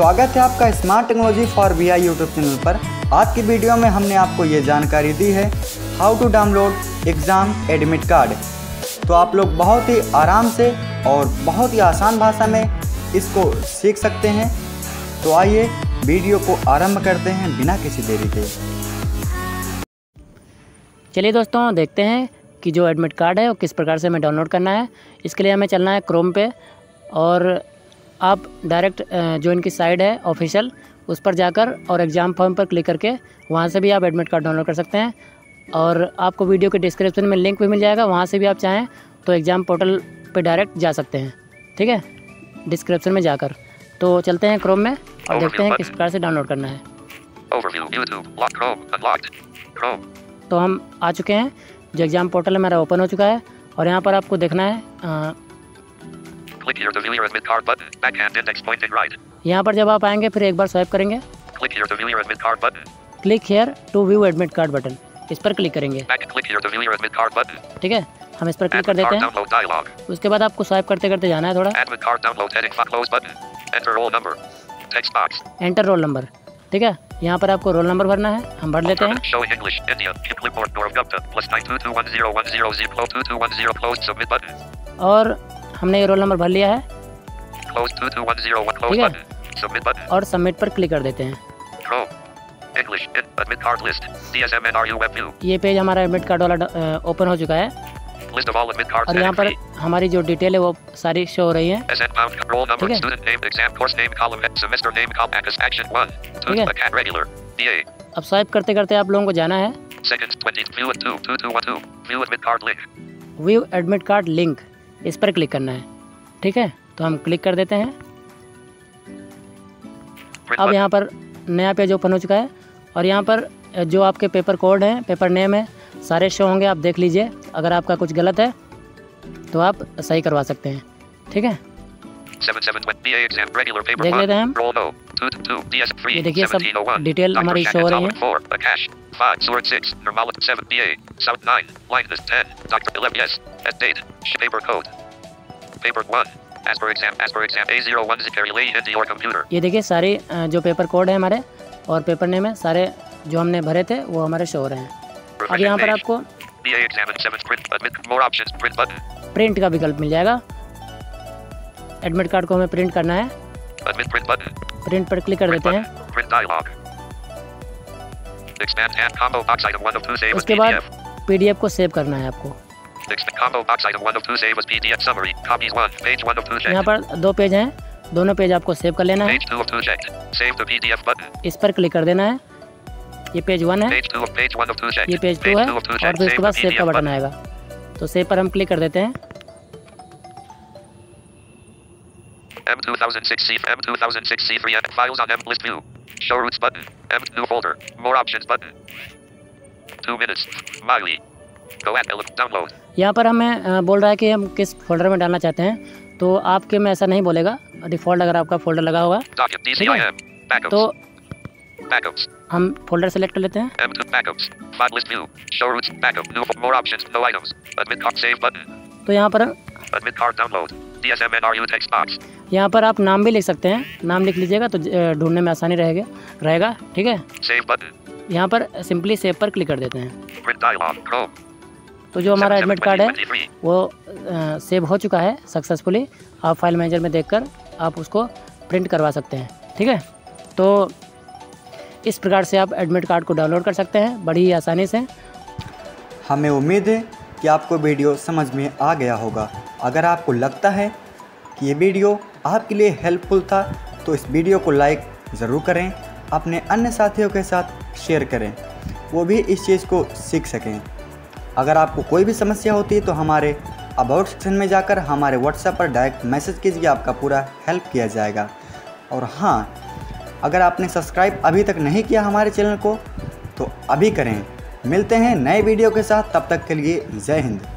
स्वागत है आपका smart technology for V I YouTube channel पर। आज की वीडियो में हमने आपको ये जानकारी दी है how to download exam admit card तो आप लोग बहुत ही आराम से और बहुत ही आसान भाषा में इसको सीख सकते हैं। तो आइए वीडियो को आरंभ करते हैं बिना किसी देरी के। चलिए दोस्तों, देखते हैं कि जो एडमिट कार्ड है वो किस प्रकार से हमें डाउनलोड करना है। इसके लिए हमें चलना है क्रोम पे और आप डायरेक्ट जो इनकी साइट है ऑफिशियल उस पर जाकर और एग्ज़ाम फॉर्म पर क्लिक करके वहाँ से भी आप एडमिट कार्ड डाउनलोड कर सकते हैं। और आपको वीडियो के डिस्क्रिप्शन में लिंक भी मिल जाएगा वहाँ से भी आप चाहें तो एग्ज़ाम पोर्टल पे डायरेक्ट जा सकते हैं। ठीक है? डिस्क्रिप्शन में जाकर। तो चलते हैं क्रोम में और देखते हैं किस प्रकार से डाउनलोड करना है। तो हम आ चुके हैं जो एग्ज़ाम पोर्टल है मेरा ओपन हो चुका है और यहाँ पर आपको देखना है यहाँ पर जब आप आएँगे फिर एक बार स्वाइप करेंगे click here to view admit card button इस पर क्लिक करेंगे. ठीक है हम इस पर क्लिक कर देते हैं उसके बाद आपको स्वाइप करते करते जाना है थोड़ा. एंटर रोल नंबर ठीक है यहाँ पर आपको रोल नंबर भरना है हम भर लेते हैं Alternate showing English, India, clipboard, Gaurav Gupta, plus 922101010, close 2210, closed submit button. और हमने ये रोल नंबर भर लिया है। और सबमिट पर क्लिक कर देते हैं। ये पेज हमारा एडमिट कार्ड वाला ओपन हो चुका है। और यहाँ पर हमारी जो डिटेल है वो सारी शो हो रही है। अब स्वाइप करते करते आप लोगों को जाना है। व्यू एडमिट कार्ड लिंक इस पर क्लिक करना है। ठीक है? तो हम क्लिक कर देते हैं। अब यहाँ पर नया पेज ओपन हो चुका है और यहाँ पर जो आपके पेपर कोड हैं पेपर नेम है सारे शो होंगे आप देख लीजिए। अगर आपका कुछ गलत है तो आप सही करवा सकते हैं। ठीक है? देख लेते हैं हम। ये देखिए सब डिटेल हमारी शो हो रही है। Sound 9. Line is 10. Dr. 11. Yes. As date. Sh- paper code. Paper 1. ये देखिए सारे जो पेपर कोड है हमारे और पेपर नेम है सारे जो हमने भरे थे वो हमारे शो हो रहे हैं अब यहाँ पर आपको प्रिंट का विकल्प मिल जाएगा एडमिट कार्ड को हमें प्रिंट करना है प्रिंट पर क्लिक कर देते हैं उसके बाद पीडीएफ को सेव करना है आपको। यहाँ पर दो पेज हैं। दोनों पेज आपको सेव कर लेना है। इस पर क्लिक कर देना है। ये पेज वन है। ये पेज टू है। और फिर उसके बाद सेव का बटन आएगा। तो सेव पर हम क्लिक कर देते हैं। M2006C, M2006C3, files on M list view, show roots button, M2 folder, more options button. यहाँ पर हमें बोल रहा है कि हम किस फोल्डर में डालना चाहते हैं। तो आपके में ऐसा नहीं बोलेगा। डिफ़ॉल्ट अगर आपका फोल्डर लगा होगा। तो हम फोल्डर सेलेक्ट कर लेते हैं। तो यहाँ पर यहाँ पर आप नाम भी लिख सकते हैं। नाम लिख लीजिएगा तो ढूँढने में आसानी रहेगा रहेगा। ठीक है? यहाँ पर सिंपली सेव पर क्लिक कर देते हैं. तो जो हमारा एडमिट कार्ड है, वो सेव हो चुका है सक्सेसफुली आप फ़ाइल मैनेजर में देखकर आप उसको प्रिंट करवा सकते हैं, ठीक है? तो इस प्रकार से आप एडमिट कार्ड को डाउनलोड कर सकते हैं, बड़ी आसानी से। हमें उम्मीद है कि आपको वीडियो समझ में आ गया होगा। अगर आपको लगता है कि ये वीडियो आपके लिए हेल्पफुल था तो इस वीडियो को लाइक ज़रूर करें। अपने अन्य साथियों के साथ शेयर करें। वो भी इस चीज़ को सीख सकें। अगर आपको कोई भी समस्या होती है तो हमारे अबाउट सेक्शन में जाकर हमारे व्हाट्सएप पर डायरेक्ट मैसेज कीजिए, आपका पूरा हेल्प किया जाएगा। और हाँ अगर आपने सब्सक्राइब अभी तक नहीं किया हमारे चैनल को तो अभी करें। मिलते हैं नए वीडियो के साथ, तब तक के लिए जय हिंद।